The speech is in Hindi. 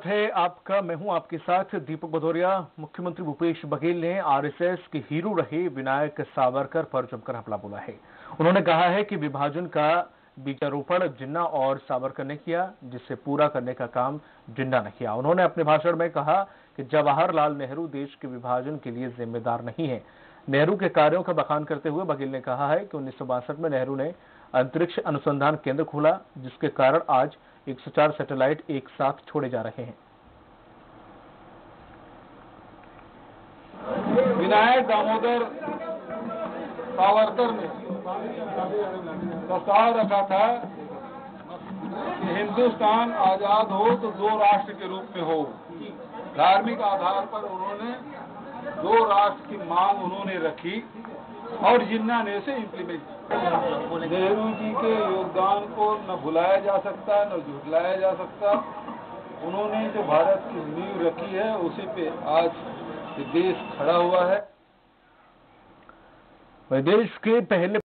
है आपका। मैं हूँ आपके साथ दीपक भदौरिया। मुख्यमंत्री भूपेश बघेल ने आरएसएस के हीरो रहे विनायक सावरकर पर जमकर हमला बोला है। उन्होंने कहा है कि विभाजन का बीजारोपण जिन्ना और सावरकर ने किया, जिससे पूरा करने का काम जिन्ना ने किया। उन्होंने अपने भाषण में कहा कि जवाहरलाल नेहरू देश के विभाजन के लिए जिम्मेदार नहीं है। नेहरू के कार्यों का बखान करते हुए बघेल ने कहा है कि उन्नीस सौ बासठ में नेहरू ने अंतरिक्ष अनुसंधान केंद्र खोला, जिसके कारण आज 104 सैटेलाइट एक साथ छोड़े जा रहे हैं। विनायक दामोदर सावरकर ने प्रस्ताव रखा था कि हिंदुस्तान आज़ाद हो तो दो राष्ट्र के रूप में हो। धार्मिक आधार पर उन्होंने दो राष्ट्र की मांग उन्होंने रखी। और जिन्ना ने इसे इम्प्लीमेंट नेहरू जी के योगदान को न भुलाया जा सकता, न झुटलाया जा सकता। उन्होंने जो भारत की नींव रखी है, उसी पे आज देश खड़ा हुआ है। देश के पहले